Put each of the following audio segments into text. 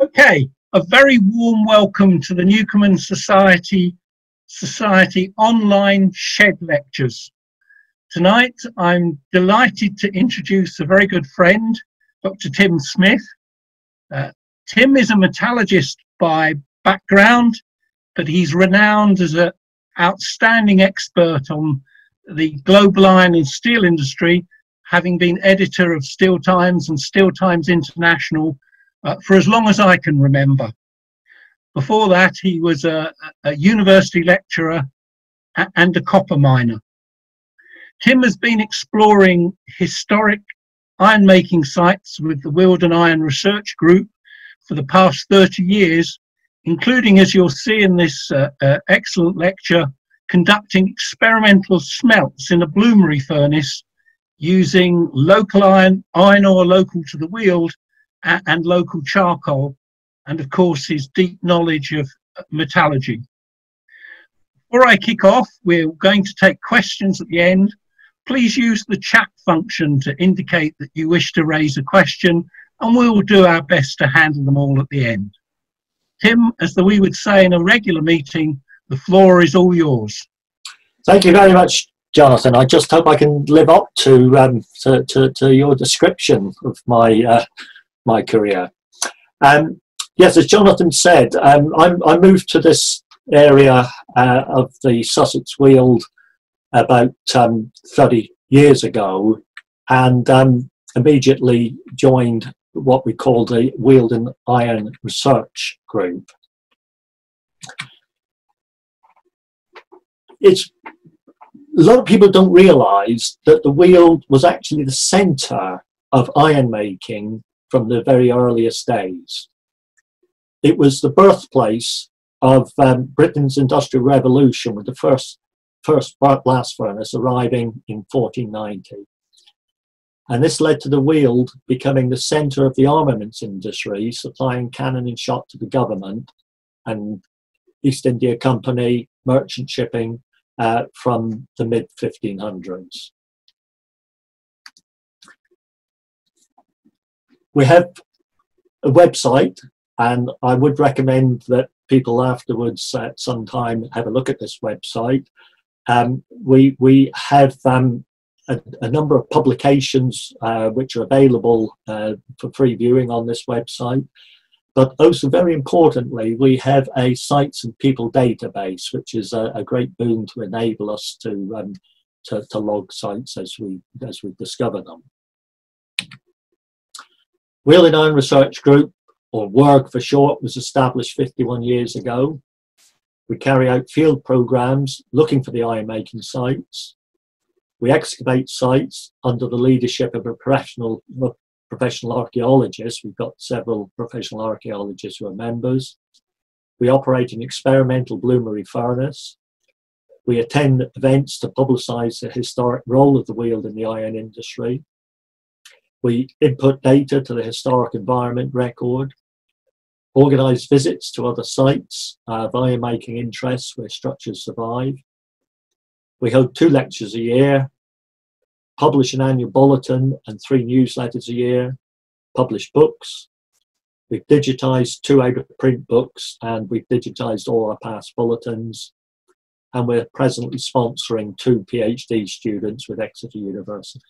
Okay, a very warm welcome to the Newcomen Society Society online shed lectures. Tonight, I'm delighted to introduce a very good friend, Dr. Tim Smith. Uh, Tim is a metallurgist by background, but he's renowned as an outstanding expert on the global iron and steel industry, having been editor of Steel Times and Steel Times International uh, for as long as I can remember. Before that, he was a, a university lecturer and a copper miner. Tim has been exploring historic iron making sites with the Wealden Iron Research Group for the past 30 years, including, as you'll see in this uh, uh, excellent lecture, conducting experimental smelts in a bloomery furnace using local iron, iron ore local to the Weald, and local charcoal, and of course his deep knowledge of uh, metallurgy. Before I kick off, we're going to take questions at the end. Please use the chat function to indicate that you wish to raise a question, and we will do our best to handle them all at the end. Tim, as the, we would say in a regular meeting, the floor is all yours. Thank you very much, Jonathan. I just hope I can live up to um, to, to, to, your description of my uh, my career. Um, yes, as Jonathan said, um, i moved to this area uh, of the Sussex Weald about um, 30 years ago and um, immediately joined what we call the Wealden Iron Research Group. It's a lot of people don't realise that the Weald was actually the centre of iron making from the very earliest days. It was the birthplace of um, Britain's Industrial Revolution with the first, first blast furnace arriving in 1490. And this led to the Weald becoming the centre of the armaments industry, supplying cannon and shot to the government and East India Company merchant shipping uh, from the mid 1500s. We have a website, and I would recommend that people afterwards at some time have a look at this website. Um, we we have um, a, a, number of publications uh, which are available uh, for free viewing on this website. But also very importantly, we have a sites and people database, which is a, a great boon to enable us to, um, to, to log sites as we as we discover them. Iron Research Group, or WIRG for short, was established 51 years ago. We carry out field programs looking for the iron making sites. We excavate sites under the leadership of a professional, professional archaeologist. We've got several professional archaeologists who are members. We operate an experimental bloomery furnace. We attend events to publicise the historic role of the Weald in the iron industry. We input data to the historic environment record, organise visits to other sites uh, via making interests where structures survive. We hold two lectures a year, publish an annual bulletin and three newsletters a year, publish books. We've digitised two out of print books and we've digitised all our past bulletins. And we're presently sponsoring two PhD students with Exeter University.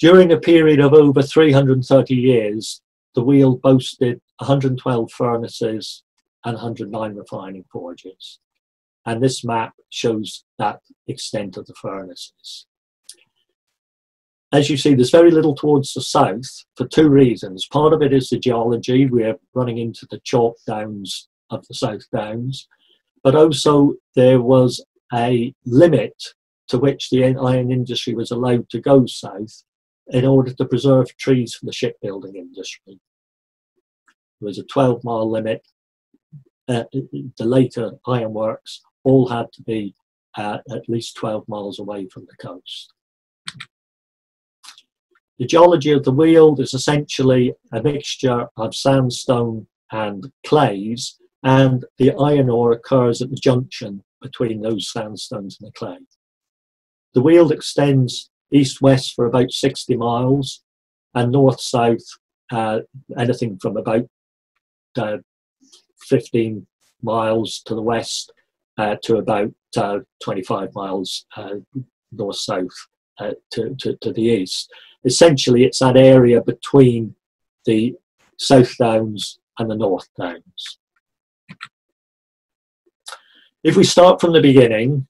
During a period of over 330 years, the Weald boasted 112 furnaces and 109 refining forges. And this map shows that extent of the furnaces. As you see, there's very little towards the south for two reasons. Part of it is the geology. We're running into the chalk downs of the South Downs. But also there was a limit to which the iron industry was allowed to go south in order to preserve trees for the shipbuilding industry. There was a 12 mile limit. Uh, the later ironworks all had to be uh, at least 12 miles away from the coast. The geology of the Weald is essentially a mixture of sandstone and clays, and the iron ore occurs at the junction between those sandstones and the clay. The Weald extends east-west for about 60 miles and north-south, uh, anything from about uh, 15 miles to the west uh, to about uh, 25 miles uh, north-south uh, to, to, to the east. Essentially, it's that area between the South Downs and the North Downs. If we start from the beginning,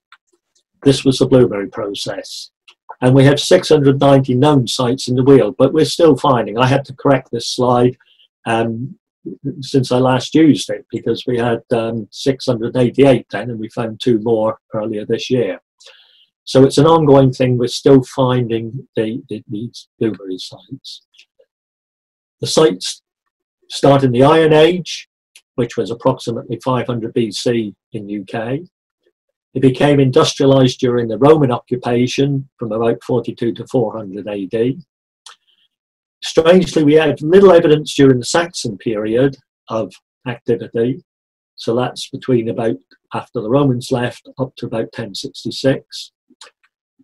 this was the bloomery process. And we have 690 known sites in the Weald, but we're still finding. I had to correct this slide um, since I last used it because we had um, 688 then and we found two more earlier this year. So it's an ongoing thing. We're still finding the, the, these bloomery sites. The sites start in the Iron Age, which was approximately 500 BC in UK. It became industrialized during the Roman occupation from about 42 to 400 AD. Strangely, we have little evidence during the Saxon period of activity. So that's between about after the Romans left up to about 1066.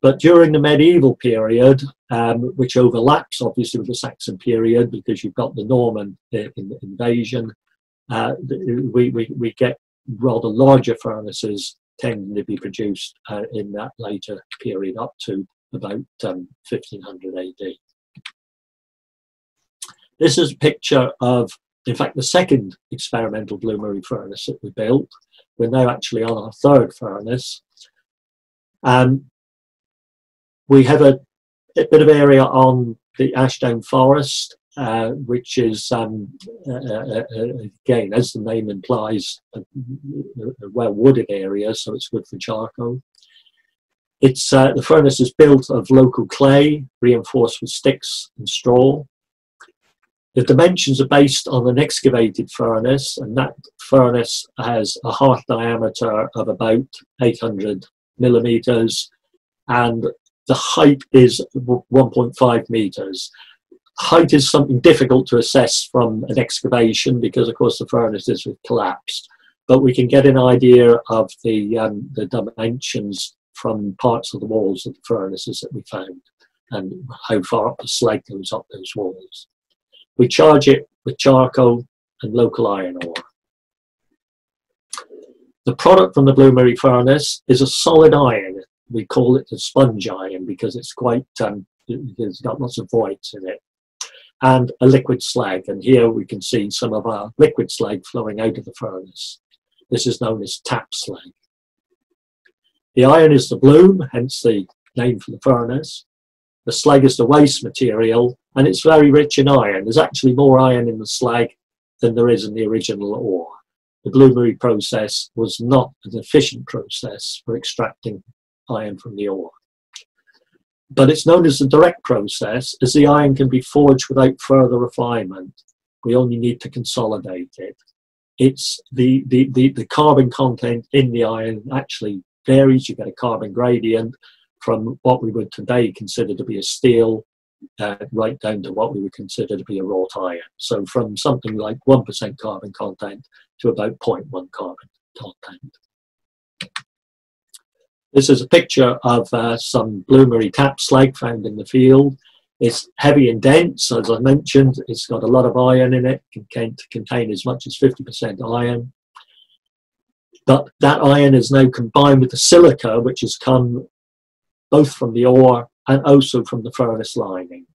But during the medieval period, um, which overlaps obviously with the Saxon period because you've got the Norman uh, invasion, uh, we, we, we get rather larger furnaces tending to be produced uh, in that later period up to about um, 1500 AD. This is a picture of, in fact, the second experimental bloomery furnace that we built. We're now actually on our third furnace. Um, we have a, a, bit of area on the Ashdown Forest, uh, which is, um, uh, uh, uh, again, as the name implies, a, a well-wooded area, so it's good for charcoal. It's, uh, the furnace is built of local clay, reinforced with sticks and straw. The dimensions are based on an excavated furnace, and that furnace has a hearth diameter of about 800 millimeters, and the height is 1.5 meters. Height is something difficult to assess from an excavation because, of course, the furnaces have collapsed. But we can get an idea of the, um, the dimensions from parts of the walls of the furnaces that we found and how far up the slag goes up those walls. We charge it with charcoal and local iron ore. The product from the Blue furnace is a solid iron. We call it the sponge iron because it's quite, um, it's got lots of voids in it. And a liquid slag. And here we can see some of our liquid slag flowing out of the furnace. This is known as tap slag. The iron is the bloom, hence the name for the furnace. The slag is the waste material, and it's very rich in iron. There's actually more iron in the slag than there is in the original ore. The Blue process was not an efficient process for extracting iron from the ore. But it's known as the direct process as the iron can be forged without further refinement. We only need to consolidate it. It's the, the, the, the carbon content in the iron actually varies. You get a carbon gradient from what we would today consider to be a steel uh, right down to what we would consider to be a wrought iron. So from something like 1% carbon content to about 0.1 carbon content. This is a picture of uh, some bloomery tap slag found in the field. It's heavy and dense, as I mentioned. It's got a lot of iron in it, can contain as much as 50% iron. But that iron is now combined with the silica, which has come both from the ore and also from the furnace lining.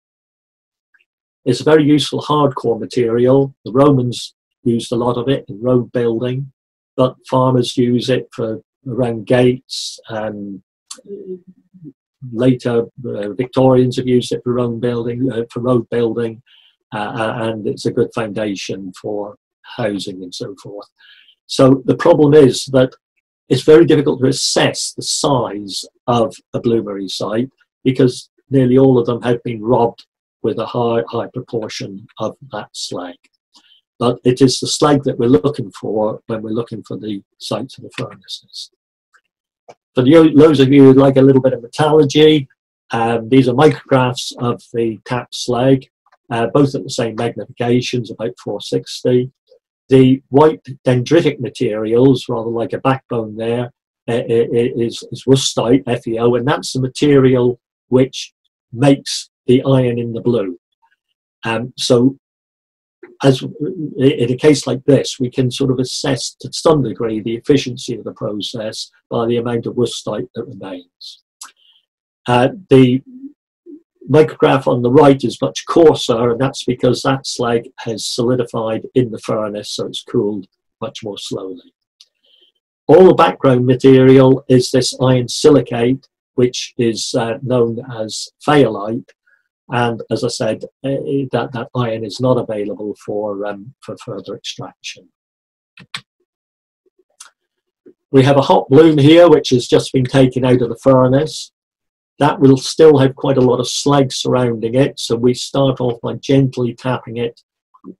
It's a very useful hardcore material. The Romans used a lot of it in road building, but farmers use it for around gates and later uh, Victorians have used it for road building, uh, for road building, uh, uh, and it's a good foundation for housing and so forth. So the problem is that it's very difficult to assess the size of a bloomery site because nearly all of them have been robbed with a high, high proportion of that slag. But it is the slag that we're looking for when we're looking for the sites of the furnaces. For the, those of you who like a little bit of metallurgy, um, these are micrographs of the tap slag, uh, both at the same magnifications, about 460. The white dendritic materials, rather like a backbone there, uh, is, is wustite, FeO, and that's the material which makes the iron in the blue. Um, so as in a case like this, we can sort of assess to some degree the efficiency of the process by the amount of wustite that remains. Uh, the micrograph on the right is much coarser, and that's because that slag has solidified in the furnace, so it's cooled much more slowly. All the background material is this iron silicate, which is uh, known as fayalite, and as I said, uh, that, that iron is not available for, um, for further extraction. We have a hot bloom here, which has just been taken out of the furnace. That will still have quite a lot of slag surrounding it, so we start off by gently tapping it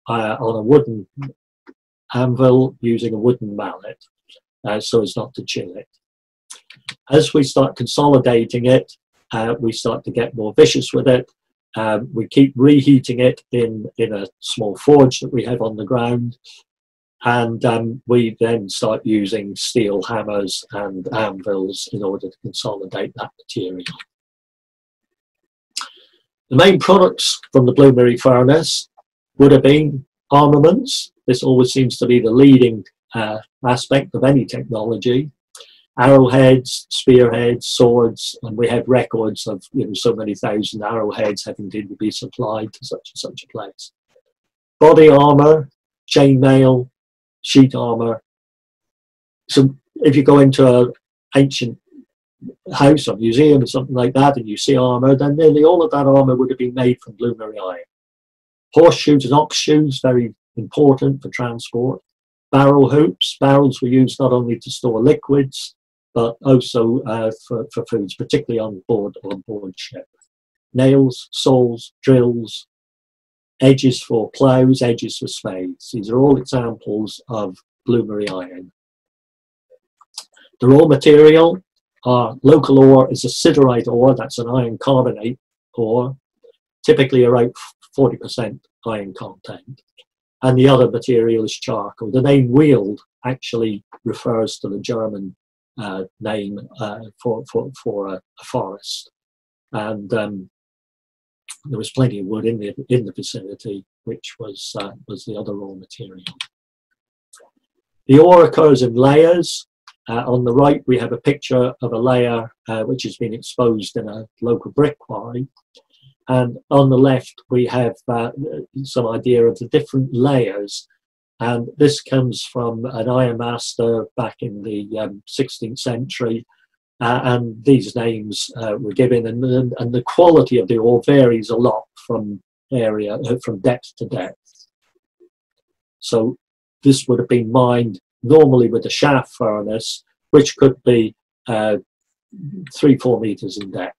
uh, on a wooden anvil using a wooden mallet uh, so as not to chill it. As we start consolidating it, uh, we start to get more vicious with it. Um, we keep reheating it in, in a small forge that we have on the ground. And um, we then start using steel hammers and anvils in order to consolidate that material. The main products from the Bloomery furnace would have been armaments. This always seems to be the leading uh, aspect of any technology. Arrowheads, spearheads, swords, and we have records of you know so many thousand arrowheads having to be supplied to such and such a place. Body armor, chainmail, sheet armor. So if you go into an ancient house or museum or something like that and you see armor, then nearly all of that armor would have been made from Bloomery iron. Horseshoes and ox shoes, very important for transport barrel hoops. Barrels were used not only to store liquids, but also uh, for, for foods, particularly on board on board ship. Nails, saws, drills, edges for ploughs, edges for spades. These are all examples of bloomery iron. The raw material, our local ore is a siderite ore, that's an iron carbonate ore, typically around 40% iron content and the other material is charcoal. The name Weald actually refers to the German uh, name uh, for, for, for a, a forest. And um, there was plenty of wood in the, in the vicinity, which was, uh, was the other raw material. The ore occurs in layers. Uh, on the right, we have a picture of a layer uh, which has been exposed in a local brick quarry. And on the left, we have uh, some idea of the different layers. And this comes from an iron master back in the um, 16th century. Uh, and these names uh, were given, and, and, the quality of the ore varies a lot from area, uh, from depth to depth. So this would have been mined normally with a shaft furnace, which could be uh, three, four meters in depth.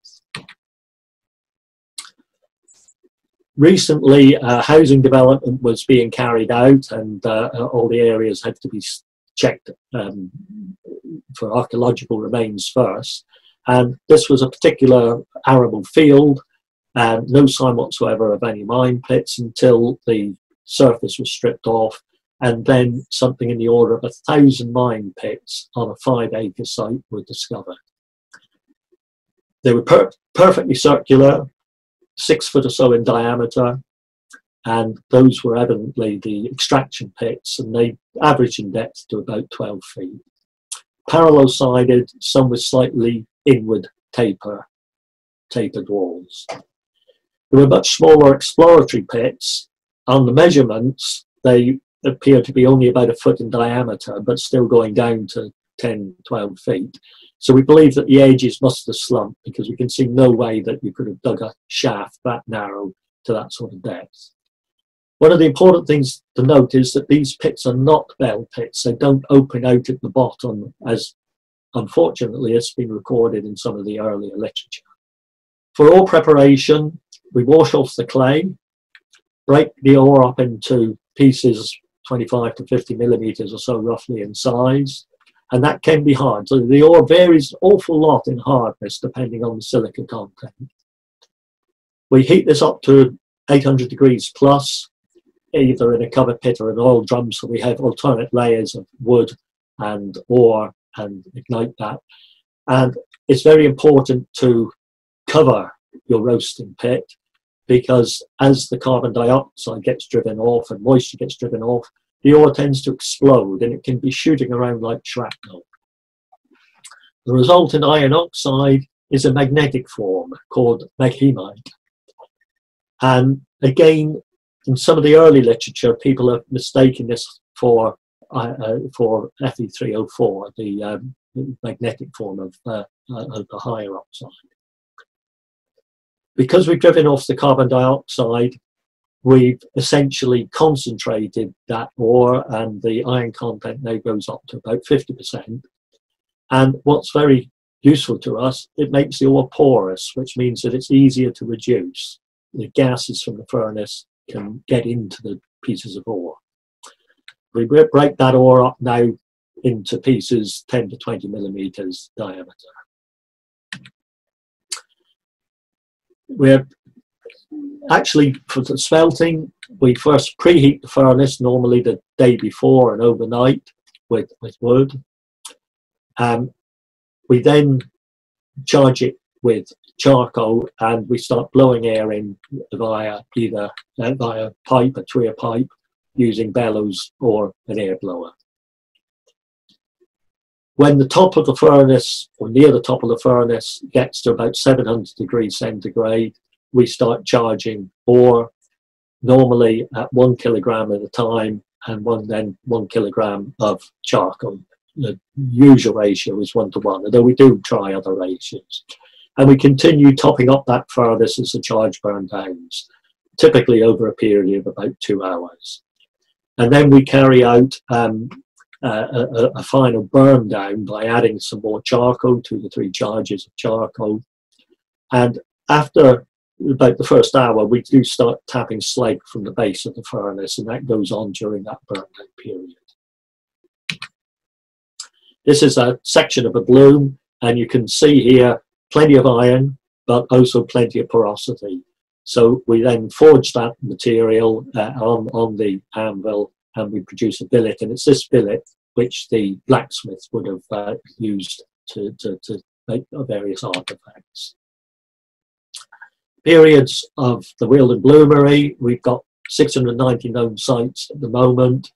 Recently uh, housing development was being carried out and uh, all the areas had to be checked um, for archaeological remains first. And this was a particular arable field and no sign whatsoever of any mine pits until the surface was stripped off and then something in the order of a thousand mine pits on a five acre site were discovered. They were per perfectly circular, six foot or so in diameter, and those were evidently the extraction pits, and they averaged in depth to about 12 feet. Parallel sided, some with slightly inward taper, tapered walls. There were much smaller exploratory pits. On the measurements, they appear to be only about a foot in diameter, but still going down to 10, 12 feet. So we believe that the ages must have slumped because we can see no way that you could have dug a shaft that narrow to that sort of depth. One of the important things to note is that these pits are not bell pits. They don't open out at the bottom as unfortunately it's been recorded in some of the earlier literature. For ore preparation, we wash off the clay, break the ore up into pieces 25 to 50 millimeters or so roughly in size, and that can be hard. So the ore varies an awful lot in hardness depending on the silica content. We heat this up to 800 degrees plus, either in a cover pit or an oil drum, so we have alternate layers of wood and ore and ignite that. And it's very important to cover your roasting pit because as the carbon dioxide gets driven off and moisture gets driven off, the ore tends to explode and it can be shooting around like shrapnel. The resultant iron oxide is a magnetic form called maghemite. And again, in some of the early literature, people have mistaken this for uh, uh, for Fe3O4, the um, magnetic form of, uh, uh, of the higher oxide. Because we've driven off the carbon dioxide, we've essentially concentrated that ore and the iron content now goes up to about 50%. And what's very useful to us, it makes the ore porous, which means that it's easier to reduce. The gases from the furnace can get into the pieces of ore. We break that ore up now into pieces 10 to 20 millimeters diameter. We're actually for the smelting, we first preheat the furnace normally the day before and overnight with, with wood. Um, we then charge it with charcoal and we start blowing air in via either uh, via pipe, a pipe, using bellows or an air blower. When the top of the furnace, or near the top of the furnace, gets to about 700 degrees centigrade, we start charging ore, normally at one kilogram at a time, and one then one kilogram of charcoal. The usual ratio is one to one, although we do try other ratios. And we continue topping up that furnace as the charge burn downs, typically over a period of about two hours. And then we carry out um, a, a, final burn down by adding some more charcoal, two to three charges of charcoal. And after about the first hour, we do start tapping slag from the base of the furnace, and that goes on during that burn period. This is a section of a bloom, and you can see here plenty of iron, but also plenty of porosity. So we then forge that material uh, on, on the anvil and we produce a billet. And it's this billet which the blacksmith would have uh, used to, to, to make various artifacts. Periods of the Weald Bloomery, we've got 690 known sites at the moment,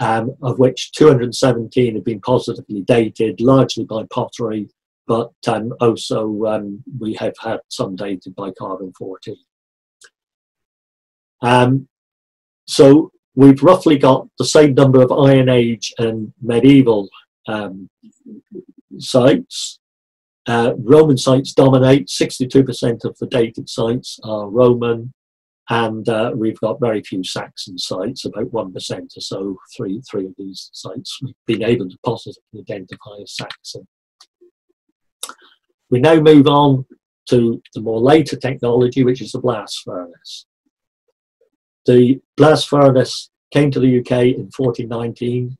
um, of which 217 have been positively dated, largely by pottery, but um, also um, we have had some dated by carbon 14. Um, so we've roughly got the same number of Iron Age and medieval um, sites. Uh, Roman sites dominate, 62% of the dated sites are Roman, and uh, we've got very few Saxon sites, about 1% or so, three, three of these sites we've been able to positively identify as Saxon. We now move on to the more later technology, which is the blast furnace. The blast furnace came to the UK in 1419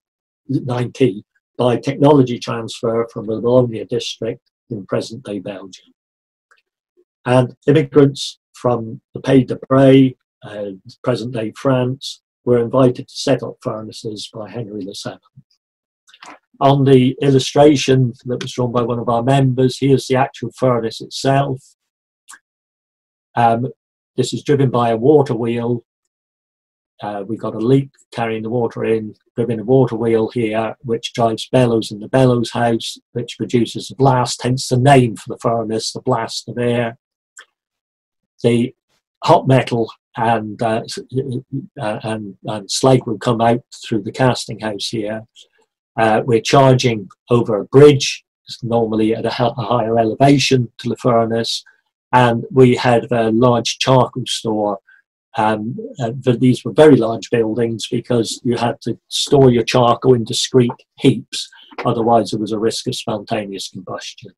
by technology transfer from the Bologna district in present day Belgium. And immigrants from the Pays de Bray, uh, present day France, were invited to set up furnaces by Henry VII. On the illustration that was drawn by one of our members, here's the actual furnace itself. Um, this is driven by a water wheel uh, we've got a leat carrying the water in, driven a water wheel here, which drives bellows in the bellows house, which produces a blast, hence the name for the furnace, the blast of air. The hot metal and, uh, uh, and, and slag will come out through the casting house here. Uh, we're charging over a bridge, normally at a, a higher elevation to the furnace, and we have a large charcoal store um, uh, these were very large buildings because you had to store your charcoal in discrete heaps, otherwise there was a risk of spontaneous combustion.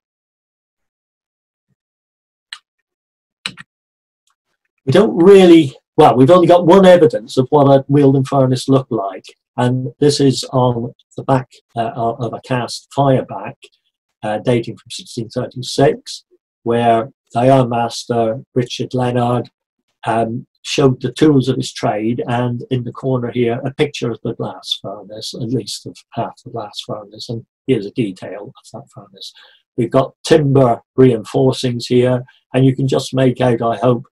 We don't really, well, we've only got one evidence of what a Wealden furnace looked like, and this is on the back uh, of a cast fireback uh, dating from 1636, where the ironmaster Richard Leonard um, showed the tools of his trade, and in the corner here, a picture of the blast furnace, at least of half the blast furnace, and here's a detail of that furnace. We've got timber reinforcings here, and you can just make out, I hope,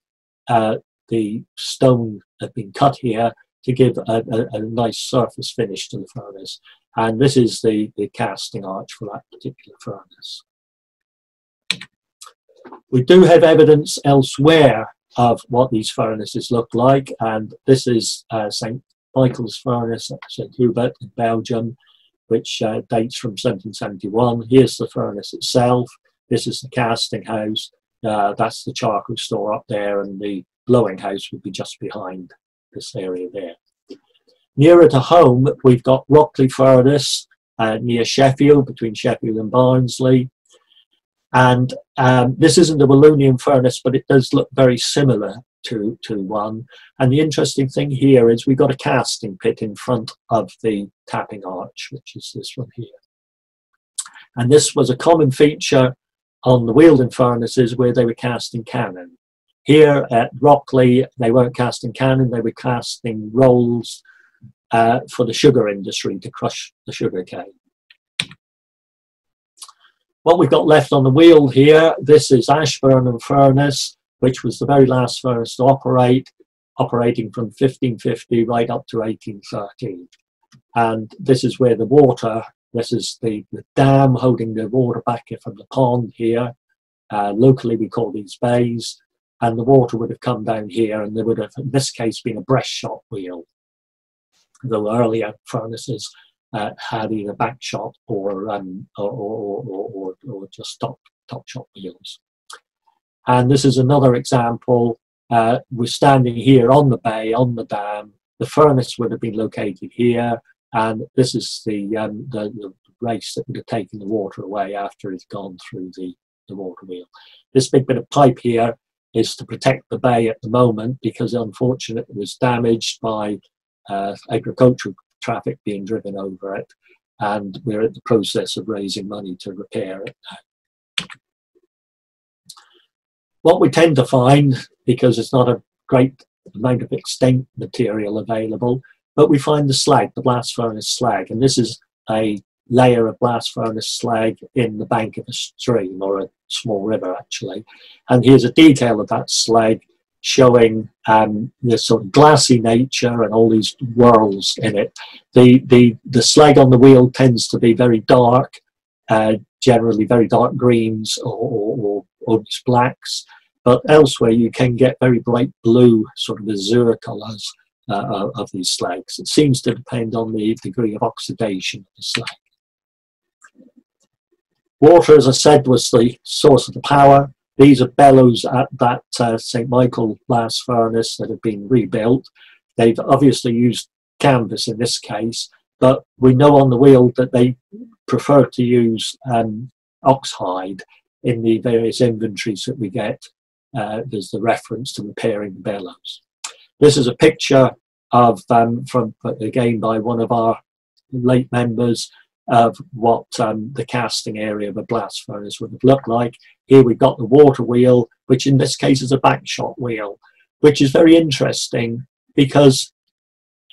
uh, the stone had been cut here to give a, a, a, nice surface finish to the furnace. And this is the, the casting arch for that particular furnace. We do have evidence elsewhere of what these furnaces look like, and this is uh, St. Michael's furnace at St. Hubert in Belgium, which uh, dates from 1771. Here's the furnace itself. This is the casting house. Uh, that's the charcoal store up there, and the blowing house would be just behind this area there. Nearer to home, we've got Rockley Furnace uh, near Sheffield, between Sheffield and Barnsley. And um, this isn't a Wallonian furnace, but it does look very similar to, to one. And the interesting thing here is we've got a casting pit in front of the tapping arch, which is this one here. And this was a common feature on the Wealden furnaces where they were casting cannon. Here at Rockley, they weren't casting cannon, they were casting rolls uh, for the sugar industry to crush the sugar cane. What we've got left on the Weald here, this is Ashburnham furnace, which was the very last furnace to operate, operating from 1550 right up to 1813. And this is where the water, this is the, the dam holding the water back from the pond here. Uh, locally, we call these bays. And the water would have come down here, and there would have, in this case, been a breast shot wheel. The earlier furnaces uh, had either back shot or, um, or, or, or, or, just top, top shot wheels. And this is another example. Uh, we're standing here on the bay, on the dam. The furnace would have been located here, and this is the, um, the, the race that would have taken the water away after it's gone through the, the water wheel. This big bit of pipe here is to protect the bay at the moment because unfortunately it was damaged by uh, agricultural traffic being driven over it, and we're at the process of raising money to repair it now. What we tend to find, because it's not a great amount of extant material available, but we find the slag, the blast furnace slag, and this is a layer of blast furnace slag in the bank of a stream or a small river actually. And here's a detail of that slag showing um, this sort of glassy nature and all these whirls in it. The, the, the slag on the Weald tends to be very dark, uh, generally very dark greens or, or, or, blacks, but elsewhere you can get very bright blue, sort of azure colours uh, of these slags. It seems to depend on the degree of oxidation of the slag. Water, as I said, was the source of the power. These are bellows at that uh, St. Michael blast furnace that have been rebuilt. They've obviously used canvas in this case, but we know on the Weald that they prefer to use um, in the various inventories that we get. Uh, there's the reference to repairing bellows. This is a picture of um, from again by one of our late members of what um, the casting area of a blast furnace would have looked like. Here we've got the water wheel, which in this case is a backshot wheel, which is very interesting because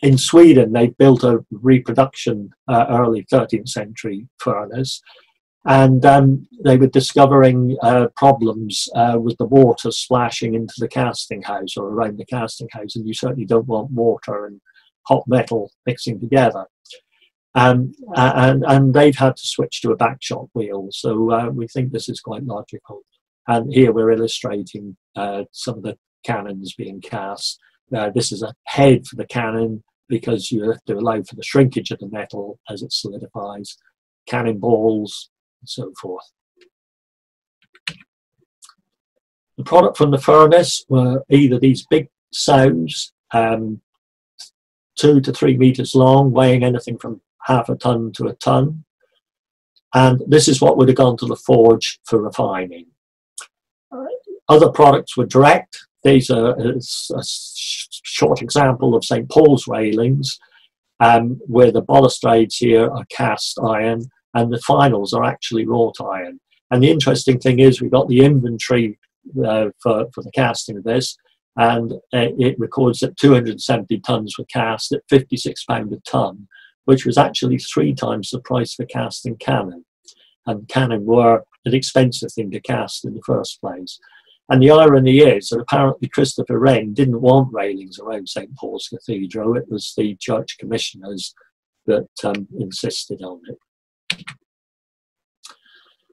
in Sweden they built a reproduction uh, early 13th century furnace and um, they were discovering uh, problems uh, with the water splashing into the casting house or around the casting house and you certainly don't want water and hot metal mixing together. Um, and, and they've had to switch to a backshot wheel. So uh, we think this is quite logical. And here we're illustrating uh, some of the cannons being cast. Uh, this is a head for the cannon because you have to allow for the shrinkage of the metal as it solidifies, cannonballs, and so forth. The product from the furnace were either these big sows, um, two to three meters long, weighing anything from half a ton to a ton. And this is what would have gone to the forge for refining. Other products were direct. These are a, short example of St. Paul's railings, um, where the balustrades here are cast iron and the finials are actually wrought iron. And the interesting thing is we've got the inventory uh, for, for the casting of this, and uh, it records that 270 tons were cast at 56 pound a ton which was actually three times the price for casting cannon. And cannon were an expensive thing to cast in the first place. And the irony is that apparently Christopher Wren didn't want railings around St Paul's Cathedral. It was the church commissioners that um, insisted on it.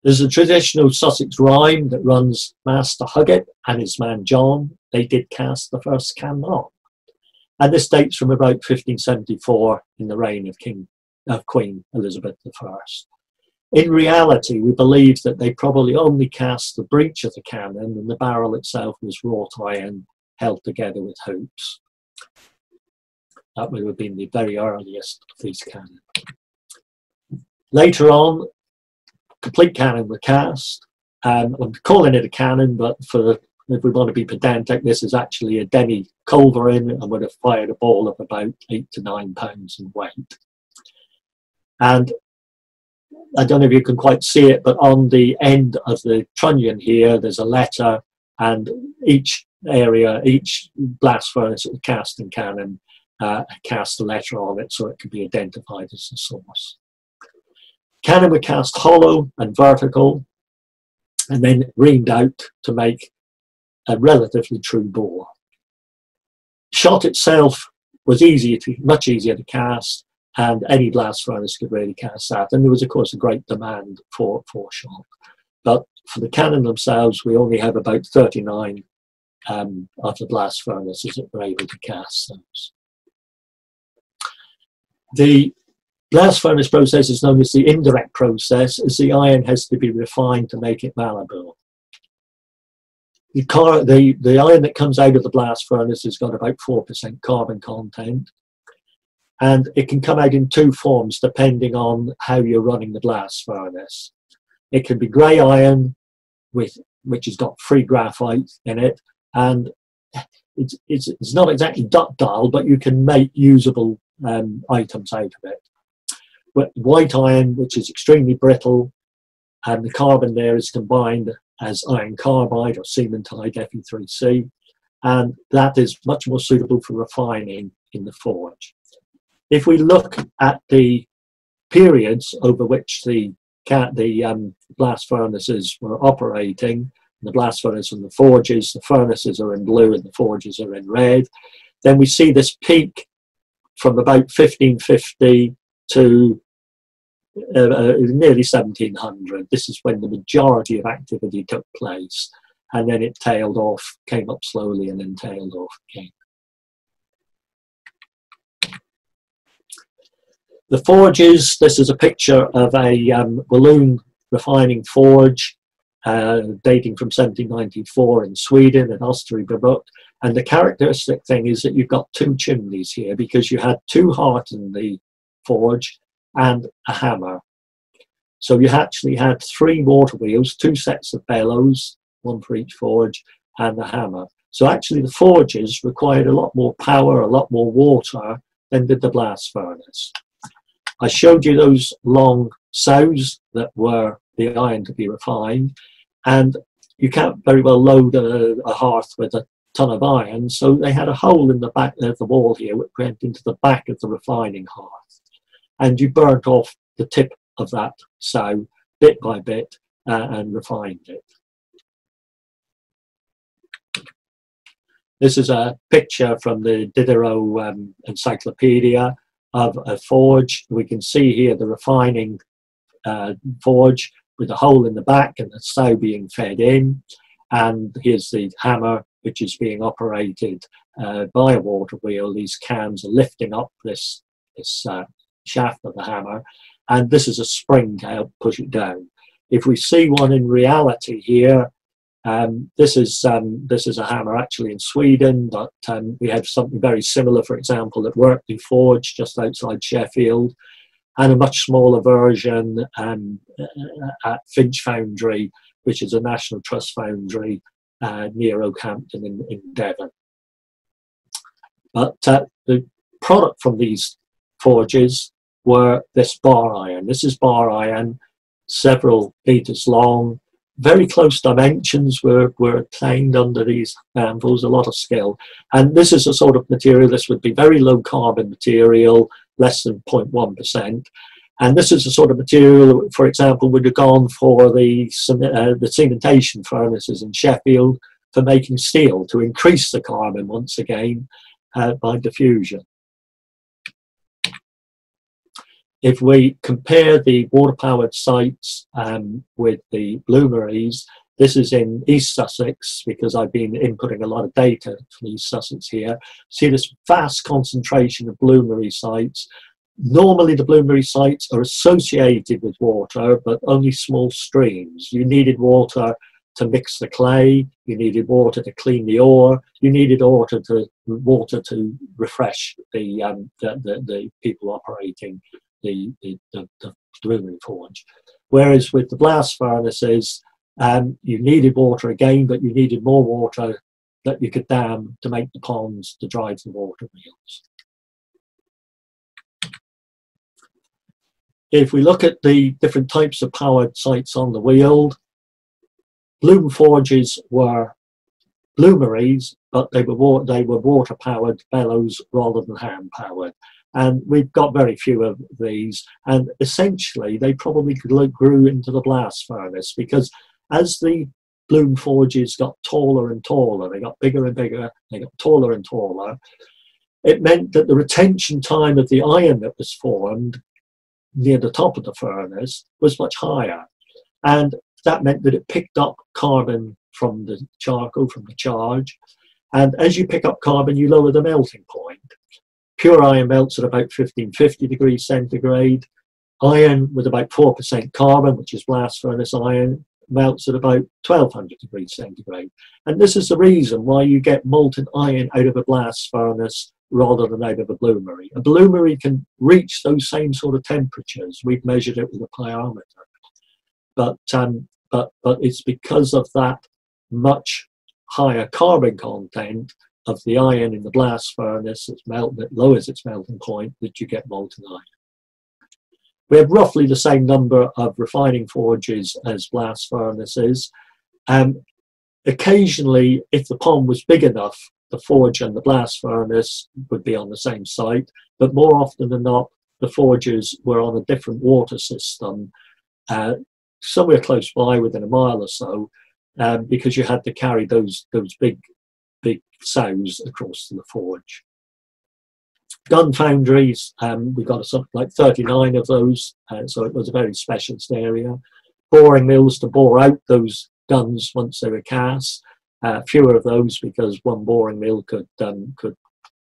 There's a traditional Sussex rhyme that runs Master Huggett and his man John, they did cast the first cannon. And this dates from about 1574 in the reign of King of Queen Elizabeth I. In reality, we believe that they probably only cast the breech of the cannon and the barrel itself was wrought iron held together with hoops. That would have been the very earliest of these cannon. Later on, complete cannon were cast. Um, I'm calling it a cannon, but for if we want to be pedantic, this is actually a demi culverin and would have fired a ball of about eight to nine pounds in weight. And I don't know if you can quite see it, but on the end of the trunnion here, there's a letter, and each area, each blast furnace that cast in cannon uh, cast a letter on it so it could be identified as the source. Cannon were cast hollow and vertical, and then reamed out to make a relatively true bore. Shot itself was easier to, much easier to cast, and any blast furnace could really cast that. And there was, of course, a great demand for, for shot. But for the cannon themselves, we only have about 39 um, of the blast furnaces that were able to cast those. The blast furnace process is known as the indirect process, as the iron has to be refined to make it malleable. The, car, the, the iron that comes out of the blast furnace has got about 4% carbon content and it can come out in two forms depending on how you're running the blast furnace. It can be grey iron, with which has got free graphite in it, and it's, it's, it's not exactly ductile, but you can make usable um, items out of it. But white iron, which is extremely brittle, and the carbon there is combined as iron carbide or cementite Fe3C, and that is much more suitable for refining in the forge. If we look at the periods over which the the um, blast furnaces were operating, the blast furnace and the forges, the furnaces are in blue and the forges are in red, then we see this peak from about 1550 to uh, uh, nearly 1700. This is when the majority of activity took place, and then it tailed off, came up slowly, and then tailed off again. The forges, this is a picture of a um, Walloon refining forge uh, dating from 1794 in Sweden and Österbybruk. And the characteristic thing is that you've got two chimneys here because you had two heart in the forge and a hammer. So you actually had three water wheels, two sets of bellows, one for each forge, and a hammer. So actually the forges required a lot more power, a lot more water than did the blast furnace. I showed you those long sows that were the iron to be refined, and you can't very well load a, a hearth with a ton of iron, so they had a hole in the back of the wall here which went into the back of the refining hearth, and you burnt off the tip of that sow bit by bit uh, and refined it. This is a picture from the Diderot um, Encyclopedia of a forge. We can see here the refining uh, forge with a hole in the back and the sow being fed in. And here's the hammer, which is being operated uh, by a water wheel. These cams are lifting up this, this uh, shaft of the hammer, and this is a spring to help push it down. If we see one in reality here, um, this is um, this is a hammer actually in Sweden, but um, we have something very similar, for example, at Wortley Forge just outside Sheffield, and a much smaller version um, at Finch Foundry, which is a National Trust foundry uh, near Okehampton in, in Devon. But uh, the product from these forges were this bar iron. This is bar iron, several meters long, very close dimensions were, were attained under these anvils, a lot of skill. And this is a sort of material, this would be very low carbon material, less than 0.1%. And this is a sort of material, for example, would have gone for the, uh, the cementation furnaces in Sheffield for making steel to increase the carbon once again uh, by diffusion. If we compare the water-powered sites um, with the bloomeries, this is in East Sussex because I've been inputting a lot of data from East Sussex here. See this vast concentration of bloomery sites. Normally the bloomery sites are associated with water, but only small streams. You needed water to mix the clay, you needed water to clean the ore, you needed water to water to refresh the um, the, the, the, people operating the, the, the, the bloomery forge. Whereas with the blast furnaces, um, you needed water again, but you needed more water that you could dam to make the ponds to drive the water wheels. If we look at the different types of powered sites on the Weald, bloom forges were bloomeries, but they were, they were water powered bellows rather than hand powered. And we've got very few of these. And essentially, they probably grew into the blast furnace because as the bloom forges got taller and taller, they got bigger and bigger, they got taller and taller, it meant that the retention time of the iron that was formed near the top of the furnace was much higher. And that meant that it picked up carbon from the charcoal, from the charge. And as you pick up carbon, you lower the melting point. Pure iron melts at about 1550 degrees centigrade. Iron with about 4% carbon, which is blast furnace iron, melts at about 1200 degrees centigrade. And this is the reason why you get molten iron out of a blast furnace rather than out of a bloomery. A bloomery can reach those same sort of temperatures. We've measured it with a pyrometer. But, um, but, but it's because of that much higher carbon content of the iron in the blast furnace that's melt, that lowers its melting point that you get molten iron. We have roughly the same number of refining forges as blast furnaces. Um, occasionally, if the pond was big enough, the forge and the blast furnace would be on the same site, but more often than not, the forges were on a different water system, uh, somewhere close by, within a mile or so, um, because you had to carry those those big big sows across the forge. Gun foundries, um, we got something like 39 of those, uh, so it was a very specialist area. Boring mills to bore out those guns once they were cast. Uh, fewer of those because one boring mill could um, could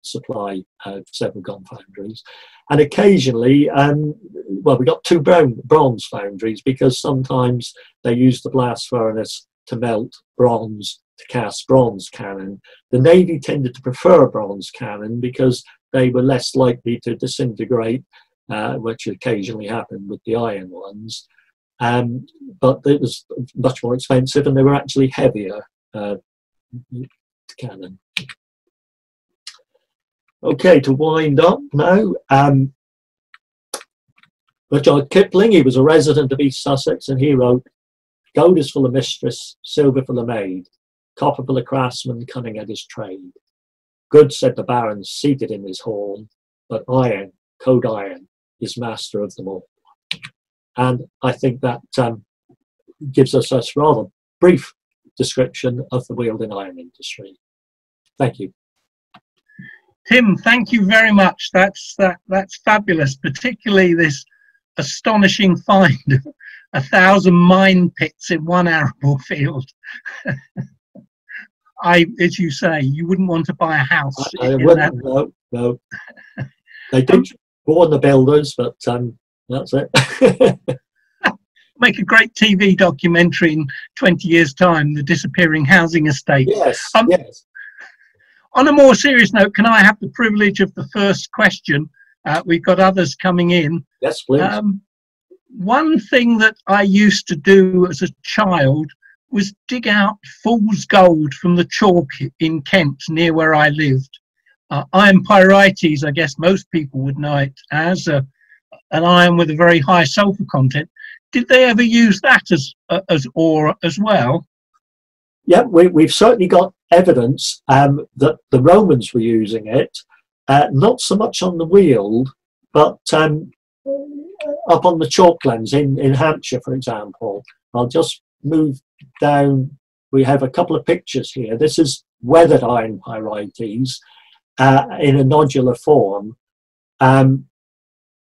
supply uh, several gun foundries. And occasionally, um, well, we got two brown, bronze foundries because sometimes they used the blast furnace to melt bronze to cast bronze cannon. The Navy tended to prefer bronze cannon because they were less likely to disintegrate, uh, which occasionally happened with the iron ones. Um, but it was much more expensive and they were actually heavier uh, cannon. Okay, to wind up now, um, Rudyard Kipling, he was a resident of East Sussex and he wrote, Gold is for the mistress, silver for the maid, for the craftsman cunning at his trade. Good, said the baron, seated in his hall, but iron, code iron, is master of them all. And I think that um, gives us a rather brief description of the Wealden iron industry. Thank you. Tim, thank you very much. That's that, that's fabulous, particularly this astonishing find of a thousand mine pits in one arable field. I, as you say, you wouldn't want to buy a house. I, I wouldn't. No, no. They did warn the builders, but um, that's it. Make a great TV documentary in 20 years' time, The Disappearing Housing Estate. Yes, um, yes. On a more serious note, can I have the privilege of the first question? Uh, we've got others coming in. Yes, please. Um, one thing that I used to do as a child was dig out fool's gold from the chalk in Kent near where I lived. Uh, iron pyrites, I guess most people would know it as a, an iron with a very high sulfur content. Did they ever use that as uh, as ore as well? Yeah, we, have certainly got evidence um, that the Romans were using it, uh, not so much on the Weald, but um, up on the chalklands in, in Hampshire, for example. I'll just move down we have a couple of pictures here. This is weathered iron pyrites uh, in a nodular form. Um,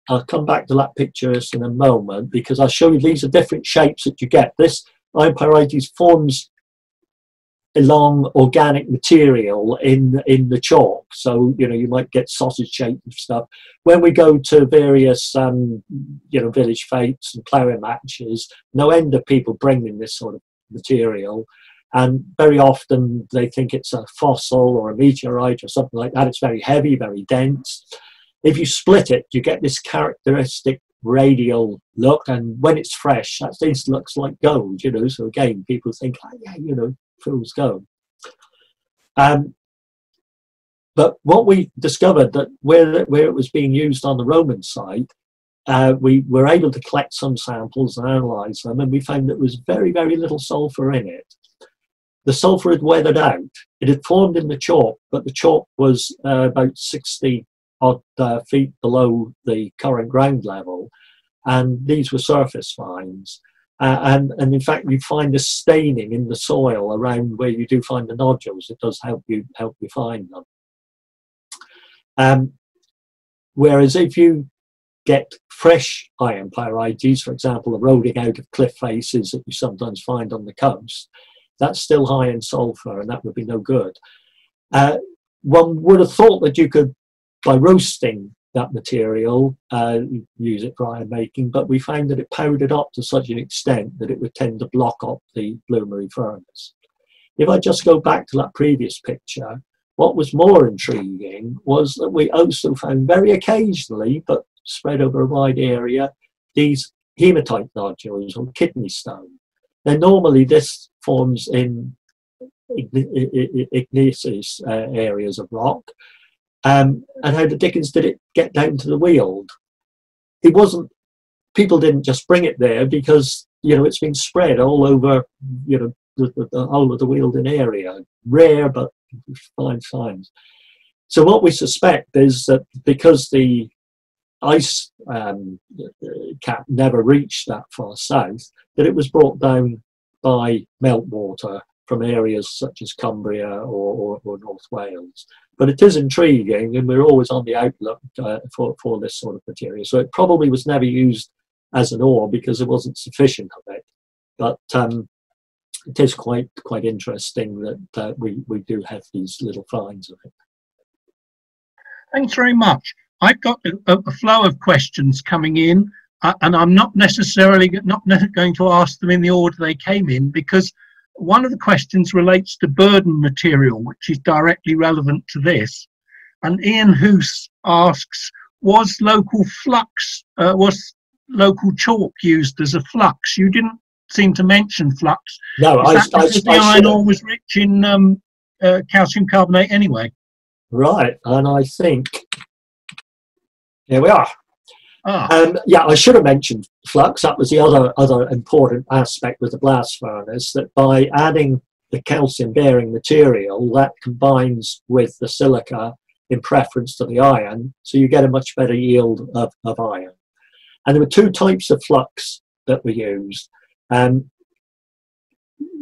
I'll come back to that picture in a moment because I'll show you these are different shapes that you get. This iron pyrites forms along organic material in in the chalk. So you know you might get sausage shaped stuff. When we go to various um, you know village fetes and ploughing matches no end of people bringing this sort of material. And very often they think it's a fossil or a meteorite or something like that. It's very heavy very dense. If you split it you get this characteristic radial look. And when it's fresh that thing looks like gold you know. So again people think oh, yeah you know fools go. Um, but what we discovered that where, where it was being used on the Roman site, uh, we were able to collect some samples and analyze them, and we found there was very, very little sulfur in it. The sulfur had weathered out. It had formed in the chalk, but the chalk was uh, about 60 odd uh, feet below the current ground level, and these were surface finds. Uh, and, and in fact, you find the staining in the soil around where you do find the nodules. It does help you help you find them. Um, whereas if you get fresh iron pyrites, for example, eroding out of cliff faces that you sometimes find on the coast, that's still high in sulfur, and that would be no good. Uh, one would have thought that you could, by roasting that material, uh, use it for iron making, but we found that it powdered up to such an extent that it would tend to block up the bloomery furnace. If I just go back to that previous picture, what was more intriguing was that we also found very occasionally, but spread over a wide area, these hematite nodules or kidney stone. Now normally this forms in igneous uh, areas of rock, um, and how the Dickens did it get down to the Weald. It wasn't, people didn't just bring it there because, you know, it's been spread all over, you know, the, the, the whole of the Wealden area. Rare, but fine signs. So what we suspect is that because the ice um, cap never reached that far south, that it was brought down by meltwater from areas such as Cumbria or, or, or North Wales. But it is intriguing, and we're always on the outlook uh, for, for this sort of material. So it probably was never used as an ore because there wasn't sufficient of it. But um, it is quite quite interesting that uh, we, we do have these little finds of it. Thanks very much. I've got a, a flow of questions coming in, uh, and I'm not necessarily not going to ask them in the order they came in because one of the questions relates to burden material, which is directly relevant to this. And Ian Hoos asks, was local flux, uh, was local chalk used as a flux? You didn't seem to mention flux. No, I, I, I, the iron ore was rich in um, uh, calcium carbonate anyway. Right, and I think here we are. Ah. Um, yeah, I should have mentioned flux. That was the other other important aspect with the blast furnace. That by adding the calcium-bearing material, that combines with the silica in preference to the iron, so you get a much better yield of, of iron. And there were two types of flux that were used. Um,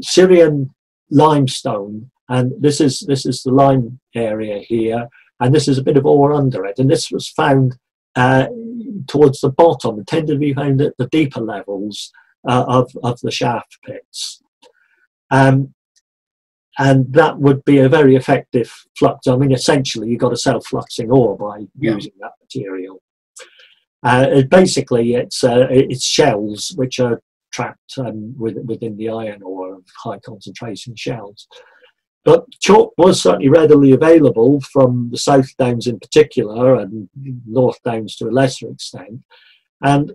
Cyrena limestone, and this is this is the lime area here, and this is a bit of ore under it, and this was found uh, towards the bottom, tended to be found at the deeper levels uh, of, of the shaft pits. Um, and that would be a very effective flux. I mean, essentially, you've got a self-fluxing ore by yeah. using that material. Uh, it basically, it's uh, it's shells which are trapped um, within the iron ore, high concentration shells. But chalk was certainly readily available from the South Downs in particular and North Downs to a lesser extent. And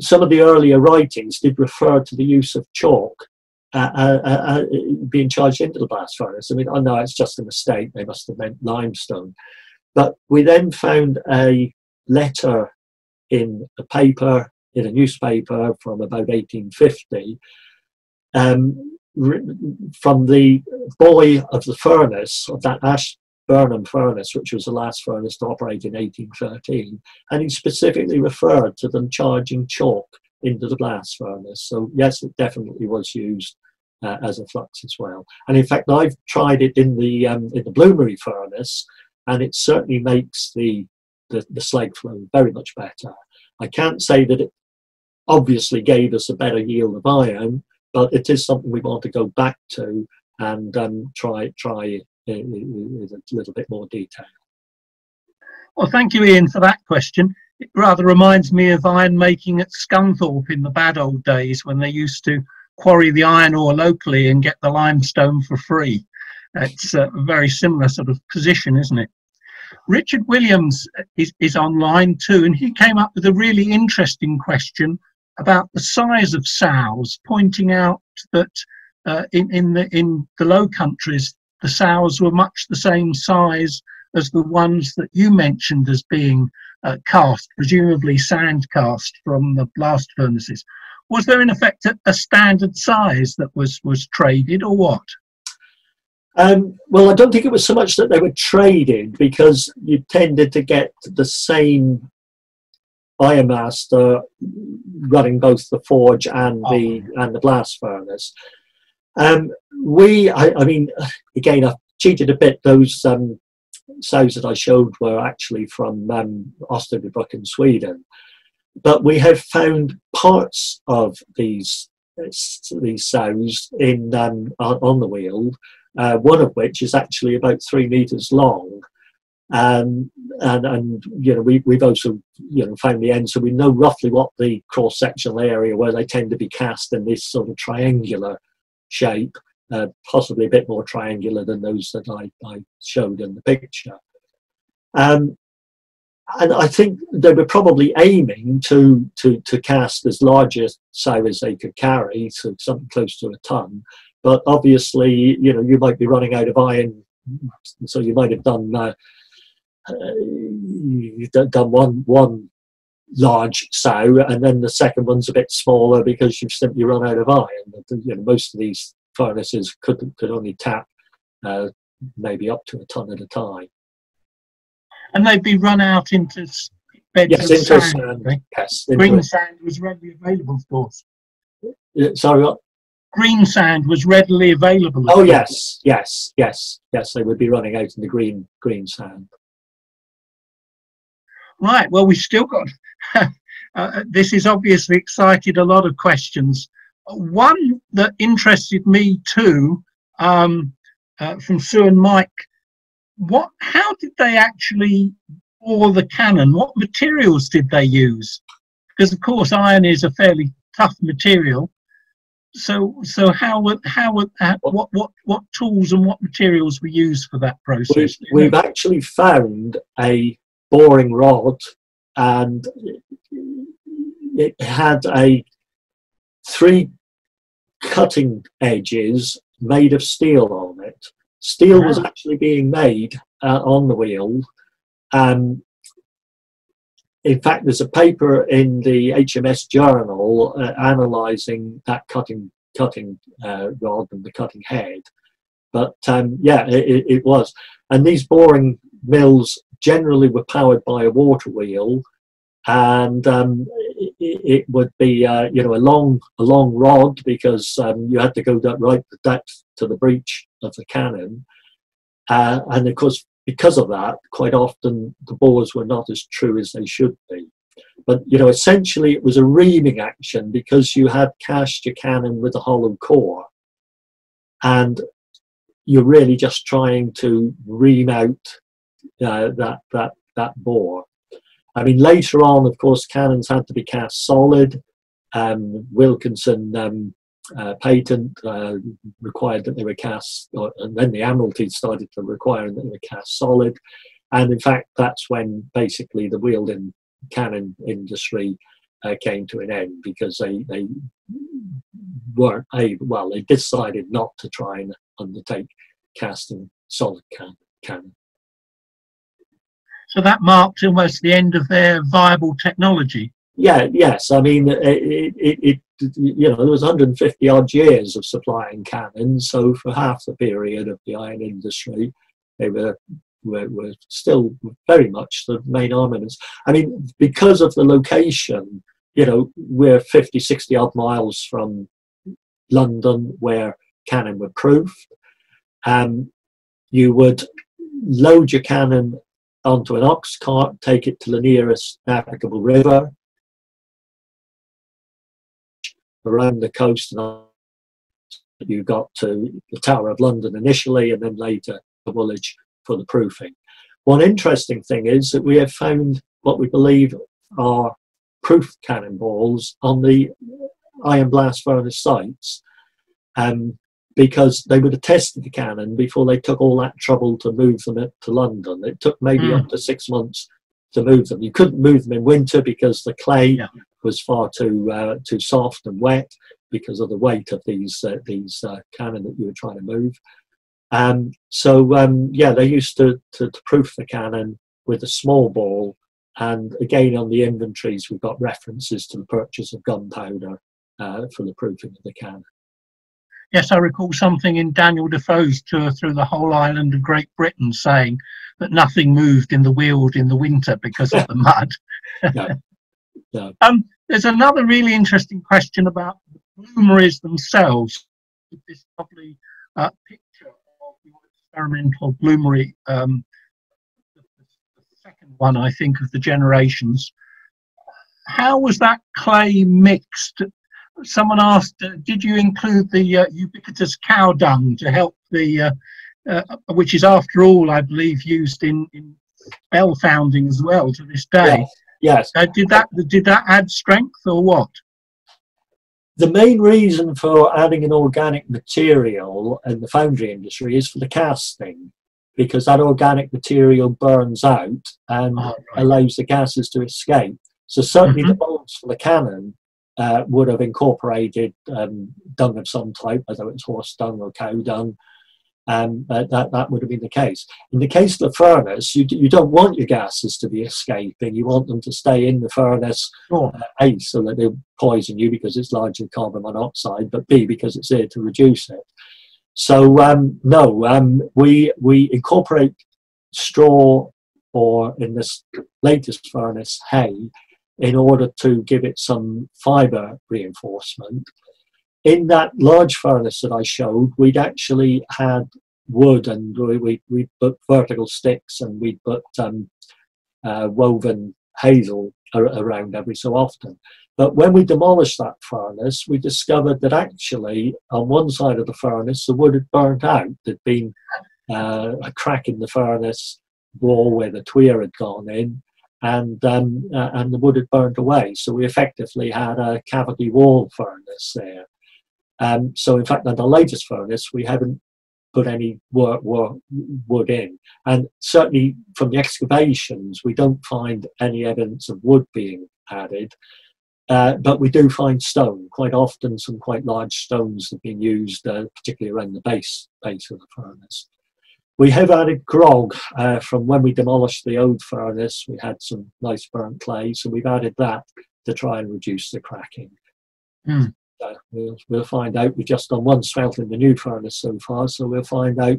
some of the earlier writings did refer to the use of chalk uh, uh, uh, uh being charged into the blast furnace. I mean, I know it's just a mistake, they must have meant limestone. But we then found a letter in a paper, in a newspaper from about 1850, um, from the boy of the furnace, of that ash Burnham furnace, which was the last furnace to operate in 1813, and he specifically referred to them charging chalk into the blast furnace. So yes, it definitely was used uh, as a flux as well. And in fact, I've tried it in the um, in the Bloomery furnace, and it certainly makes the, the the slag flow very much better. I can't say that it obviously gave us a better yield of iron, but it is something we want to go back to and um, try try with a little bit more detail. Well, thank you, Ian, for that question. It rather reminds me of iron making at Scunthorpe in the bad old days when they used to quarry the iron ore locally and get the limestone for free. It's a very similar sort of position, isn't it? Richard Williams is, is online too, and he came up with a really interesting question about the size of sows, pointing out that uh, in, in, the, in the Low Countries, the sows were much the same size as the ones that you mentioned as being uh, cast, presumably sand cast from the blast furnaces. Was there in effect a, a standard size that was, was traded or what? Um, well, I don't think it was so much that they were traded because you tended to get the same biomaster running both the forge and the oh. and the blast furnace. Um, we, I, I, mean, again, I cheated a bit. Those um, sows that I showed were actually from um, Österbybruk in Sweden, but we have found parts of these these sows in um, on the Weald. Uh, one of which is actually about three meters long. Um, and and you know we we've also you know found the end, so we know roughly what the cross sectional area where they tend to be cast in this sort of triangular shape, uh, possibly a bit more triangular than those that I, I showed in the picture. Um, and I think they were probably aiming to, to, to cast as large a sow as they could carry, so something close to a ton. But obviously, you know, you might be running out of iron, so you might have done uh, uh, done one one large sow, and then the second one's a bit smaller because you've simply run out of iron. You know, most of these furnaces could could only tap uh, maybe up to a ton at a time. And they'd be run out into beds yes, of into sand. sand yes, green sand was readily available, of course. Sorry, what? Green sand was readily available. Oh yes, yes, yes, yes. They would be running out in the green green sand. Right. Well, we've still got. uh, this has obviously excited a lot of questions. One that interested me too, um, uh, from Sue and Mike. What? How did they actually bore the cannon? What materials did they use? Because of course, iron is a fairly tough material. So, so how would how would uh, what what what tools and what materials were used for that process? We've, we've actually found a boring rod and it had a three cutting edges made of steel on it. Steel was actually being made uh, on the Weald. Um, in fact, there's a paper in the HMS Journal uh, analysing that cutting cutting uh, rod and the cutting head. But um, yeah, it, it, was. And these boring mills generally were powered by a water wheel, and um, it, it, would be uh, you know a long a long rod because um, you had to go that right the depth to the breech of the cannon, uh, and of course because of that, quite often the bores were not as true as they should be. But you know, essentially, it was a reaming action because you had cast your cannon with a hollow core, and you're really just trying to ream out that that that bore. I mean, later on, of course, cannons had to be cast solid. Um, Wilkinson um, uh, patent uh, required that they were cast, or, and then the Admiralty started to require that they were cast solid. And in fact, that's when basically the Wealden cannon industry uh, came to an end because they, they weren't able, well, they decided not to try and undertake casting solid can, cannon. So that marked almost the end of their viable technology. Yeah, yes. I mean, it, it, it you know, there was 150 odd years of supplying cannons. So for half the period of the iron industry, they were were, were still very much the main armaments. I mean, because of the location, you know, we're 50, 60 odd miles from London, where cannon were proofed. Um, you would load your cannon onto an ox cart, take it to the nearest navigable river around the coast, and you got to the Tower of London initially, and then later the Woolwich for the proofing. One interesting thing is that we have found what we believe are proof cannonballs on the iron blast furnace sites. Um, because they would have tested the cannon before they took all that trouble to move them to London. It took maybe mm. up to six months to move them. You couldn't move them in winter because the clay yeah. was far too uh, too soft and wet because of the weight of these uh, these uh, cannon that you were trying to move. Um, so um, yeah, they used to, to, to proof the cannon with a small ball. And again, on the inventories, we've got references to the purchase of gunpowder uh, for the proofing of the cannon. Yes, I recall something in Daniel Defoe's tour through the whole island of Great Britain saying that nothing moved in the Weald in the winter because of the mud. no. No. Um, there's another really interesting question about the bloomeries themselves. This lovely uh, picture of the experimental bloomery, um, the, the second one, I think, of the generations. How was that clay mixed someone asked, uh, did you include the uh, ubiquitous cow dung to help the, uh, uh, which is after all, I believe, used in, in bell founding as well to this day. Yes. yes. Uh, did that did that add strength or what? The main reason for adding an organic material in the foundry industry is for the casting, because that organic material burns out and oh, right. allows the gases to escape. So certainly mm-hmm. the molds for the cannon uh, would have incorporated um, dung of some type, whether it's horse dung or cow dung. Um, that, that would have been the case. In the case of the furnace, you, you don't want your gases to be escaping. You want them to stay in the furnace, sure. uh, A, so that they poison you because it's largely carbon monoxide, but B, because it's there to reduce it. So, um, no, um, we, we incorporate straw or in this latest furnace, hay, in order to give it some fiber reinforcement. In that large furnace that I showed, we'd actually had wood and we, we put vertical sticks and we put um, uh, woven hazel around every so often. But when we demolished that furnace, we discovered that actually on one side of the furnace, the wood had burnt out. There'd been uh, a crack in the furnace wall where the tweer had gone in, and um, uh, and the wood had burned away. So we effectively had a cavity wall furnace there. Um, so in fact, on the latest furnace, we haven't put any work, work, wood in, and certainly from the excavations, we don't find any evidence of wood being added. Uh, but we do find stone quite often. Some quite large stones have been used, uh, particularly around the base base of the furnace. We have added grog uh, from when we demolished the old furnace. We had some nice burnt clay, so we've added that to try and reduce the cracking. Mm. Uh, we'll, we'll, find out. We've just done one smelt in the new furnace so far, so we'll find out.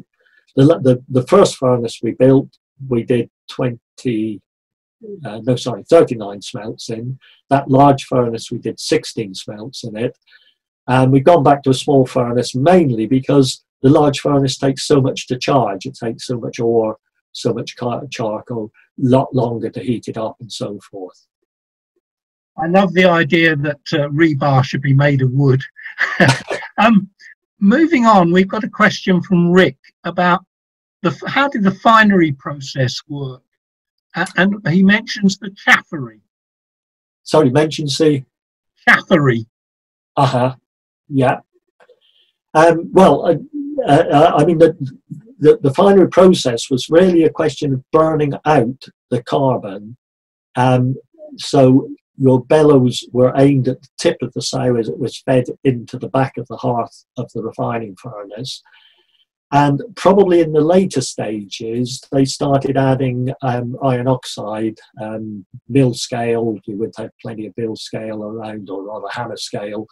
The, the, the first furnace we built, we did 20, uh, no, sorry, 39 smelts in. That large furnace, we did 16 smelts in it. And we've gone back to a small furnace mainly because the large furnace takes so much to charge. It takes so much ore, so much charcoal, a lot longer to heat it up, and so forth. I love the idea that uh, rebar should be made of wood. um, moving on, we've got a question from Rick about the how did the finery process work, uh, and he mentions the chaffery. Sorry, mentions the chaffery. Uh huh. Yeah. Um, well, uh, uh, uh, I mean, the, the, the, finery process was really a question of burning out the carbon. Um, so your bellows were aimed at the tip of the sow as it was fed into the back of the hearth of the refining furnace. And probably in the later stages, they started adding um, iron oxide, um, mill scale. You would have plenty of mill scale around, or rather hammer scale,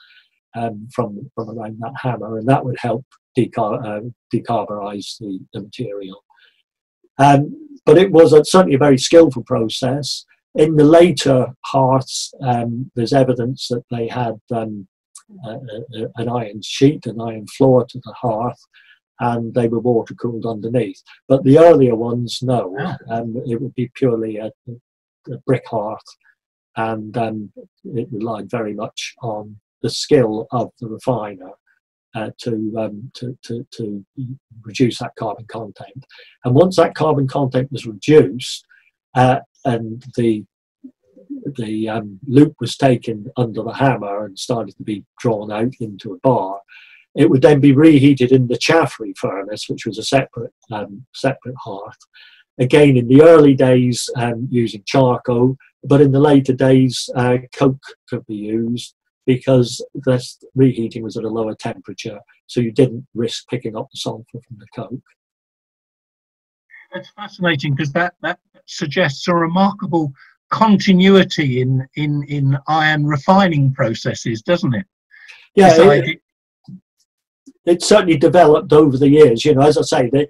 um, from, from around that hammer, and that would help decar- uh, decarbonize the, the material. Um, but it was a, certainly a very skillful process. In the later hearths, um, there's evidence that they had um, uh, an iron sheet, an iron floor to the hearth, and they were water cooled underneath. But the earlier ones, no, um, it would be purely a, a brick hearth, and um, it relied very much on the skill of the refiner uh, to, um, to, to, to reduce that carbon content. And once that carbon content was reduced, uh, and the the um, loop was taken under the hammer and started to be drawn out into a bar, it would then be reheated in the chaffery furnace, which was a separate um, separate hearth. Again, in the early days, um, using charcoal, but in the later days, uh, coke could be used because this reheating was at a lower temperature, so you didn't risk picking up the sulfur from the coke. That's fascinating because that, that suggests a remarkable continuity in, in, in iron refining processes, doesn't it? Yeah, it, it, certainly developed over the years. You know, as I say, the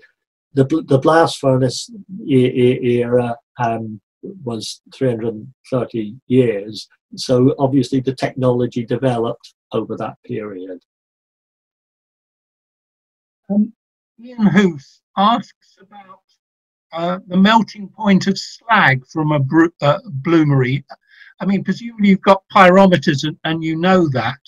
the, the blast furnace era um, was 330 years. So obviously the technology developed over that period. Um, Ian Huth asks about uh, the melting point of slag from a uh, bloomery. I mean, presumably you've got pyrometers and, and you know that.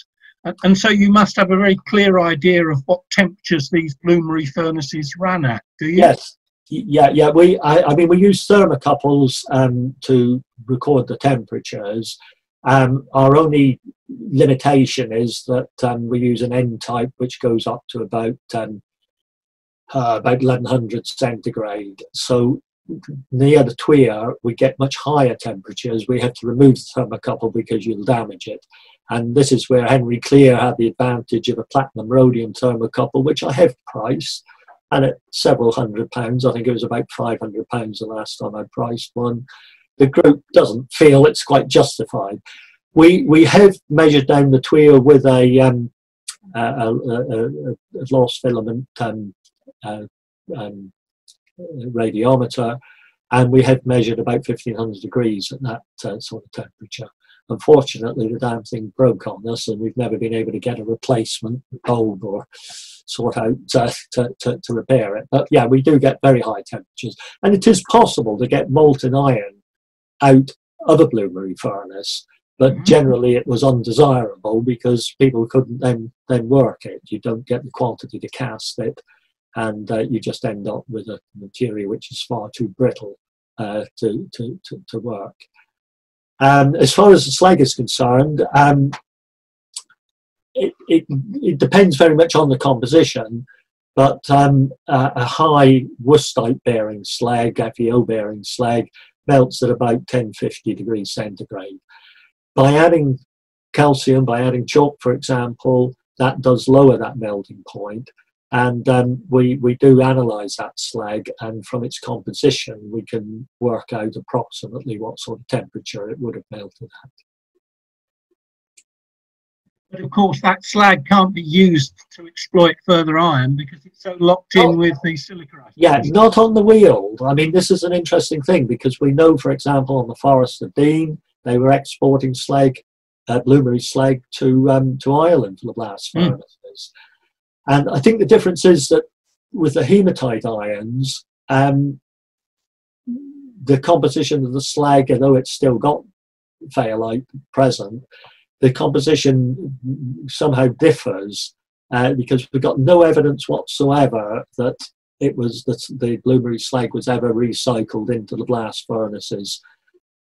And, and, so you must have a very clear idea of what temperatures these bloomery furnaces ran at, do you? Yes, yeah, yeah. We, I, I mean, we use thermocouples um, to record the temperatures. Um, our only limitation is that um, we use an N type, which goes up to about um, uh, about 1100 centigrade. So near the tuyere, we get much higher temperatures. We have to remove the thermocouple because you'll damage it. And this is where Henry Cleere had the advantage of a platinum rhodium thermocouple, which I have priced and at several hundred pounds. I think it was about 500 pounds the last time I priced one. The group doesn't feel it's quite justified. We we have measured down the tuyere with a, um, a, a, a, lost filament um, uh, um, radiometer, and we have measured about 1500 degrees at that uh, sort of temperature. Unfortunately, the damn thing broke on us, and we've never been able to get a replacement bulb or sort out uh, to, to, to repair it. But yeah, we do get very high temperatures, and it is possible to get molten iron out of a bloomery furnace. But mm-hmm. generally, it was undesirable because people couldn't then then work it. You don't get the quantity to cast it, and uh, you just end up with a material which is far too brittle uh, to, to, to, to work. Um, as far as the slag is concerned, um, it, it, it, depends very much on the composition, but um, a, a high Wüstite bearing slag, FeO bearing slag, melts at about 1050 degrees centigrade. By adding calcium, by adding chalk, for example, that does lower that melting point. and um, we, we do analyse that slag, and from its composition, we can work out approximately what sort of temperature it would have melted at. But of course, that slag can't be used to exploit further iron because it's so locked in oh, with the silica. Yeah, not on the Weald. I mean, this is an interesting thing because we know, for example, on the Forest of Dean, they were exporting slag, uh, bloomery slag, to um, to Ireland for the blast hmm. furnaces. Mm. And I think the difference is that with the hematite ions, um, the composition of the slag, although it's still got fayalite present, the composition somehow differs uh, because we've got no evidence whatsoever that it was that the bloomery slag was ever recycled into the blast furnaces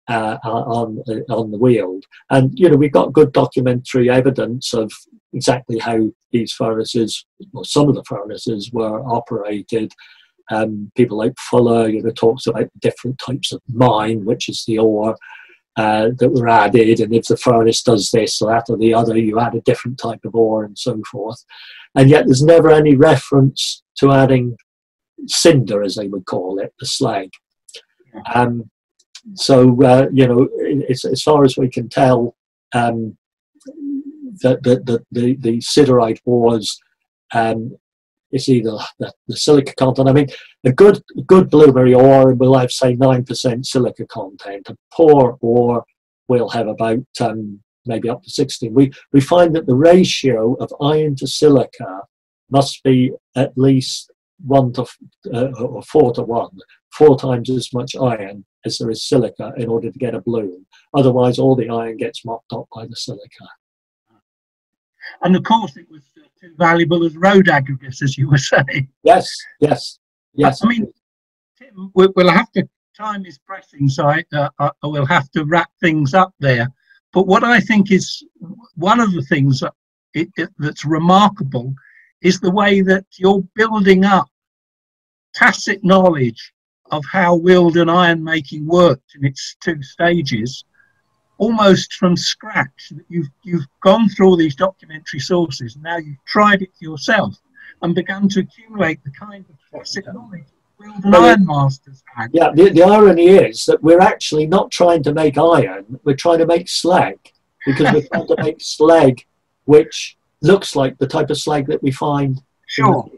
uh, on on the Weald. And you know we've got good documentary evidence of exactly how these furnaces, or some of the furnaces, were operated. Um, people like Fuller, you know, talks about different types of mine, which is the ore uh, that were added, and if the furnace does this or that or the other, you add a different type of ore and so forth. And yet, there's never any reference to adding cinder, as they would call it, the slag. Um, so uh, you know, as far as we can tell, um, the, the, the, the, siderite ores, um, it's either the, the, silica content. I mean, a good good bloomery ore will have say nine percent silica content. A poor ore will have about um, maybe up to 16. We, we find that the ratio of iron to silica must be at least one to uh, or four to one, four times as much iron as there is silica in order to get a bloom. Otherwise, all the iron gets mopped up by the silica. And of course, it was uh, too valuable as road aggregates, as you were saying. Yes, yes, yes. I mean, Tim, we'll have to. Time is pressing, so I, uh, I will have to wrap things up there. But what I think is one of the things that it, it, that's remarkable is the way that you're building up tacit knowledge of how Wealden iron making worked in its two stages almost from scratch. that You've, you've gone through all these documentary sources, now you've tried it yourself and begun to accumulate the kind of tacit knowledge well, iron masters had. Yeah, the, the irony is that we're actually not trying to make iron, we're trying to make slag because we're trying to make slag which looks like the type of slag that we find. Sure.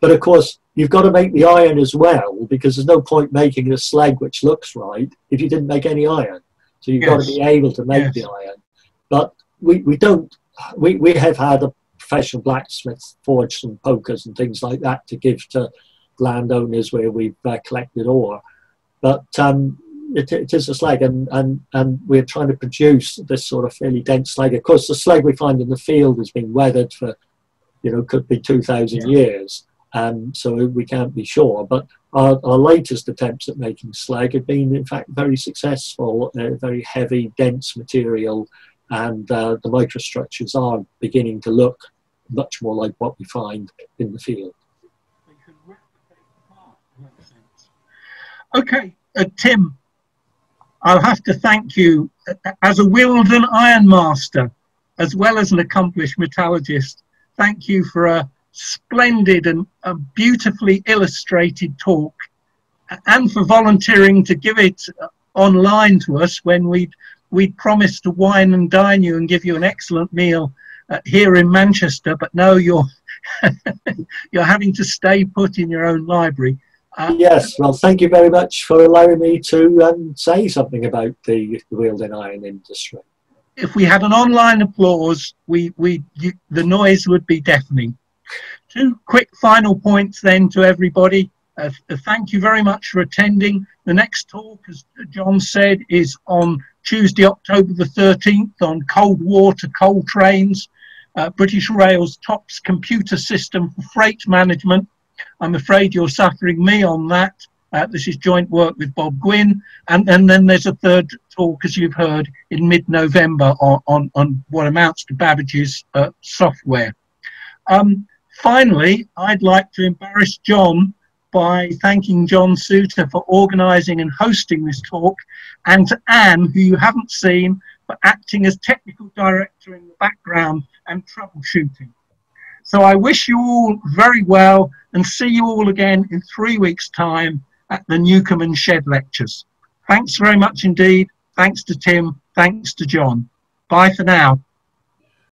But of course, you've got to make the iron as well because there's no point making a slag which looks right if you didn't make any iron. So you've yes. got to be able to make yes. the iron. But we, we don't, we, we have had a professional blacksmith forge some pokers and things like that to give to landowners where we've uh, collected ore. But um, it, it is a slag, and, and, and we're trying to produce this sort of fairly dense slag. Of course, the slag we find in the field has been weathered for, you know, could be 2,000 yeah. years um, so we can't be sure. But our, our, latest attempts at making slag have been, in fact, very successful, uh, very heavy, dense material, and uh, the microstructures are beginning to look much more like what we find in the field. Okay, uh, Tim, I'll have to thank you as a Wealden ironmaster, as well as an accomplished metallurgist. Thank you for a splendid and a beautifully illustrated talk and for volunteering to give it online to us when we'd, we'd promised to wine and dine you and give you an excellent meal uh, here in Manchester, but no, you're, you're having to stay put in your own library. Uh, yes, well, thank you very much for allowing me to um, say something about the, Wealden iron industry. If we had an online applause, we, we, you, the noise would be deafening. Two quick final points then to everybody. Uh, thank you very much for attending. The next talk, as John said, is on Tuesday, October the 13th on cold water coal trains, uh, British Rail's TOPS computer system for freight management. I'm afraid you're suffering me on that. Uh, this is joint work with Bob Gwynn. And, and then there's a third talk, as you've heard, in mid-November on, on, on, what amounts to Babbage's uh, software. Um, Finally, I'd like to embarrass John by thanking John Suter for organising and hosting this talk, and to Anne, who you haven't seen, for acting as technical director in the background and troubleshooting. So I wish you all very well and see you all again in three weeks' time at the Newcomen and Shed lectures. Thanks very much indeed. Thanks to Tim. Thanks to John. Bye for now.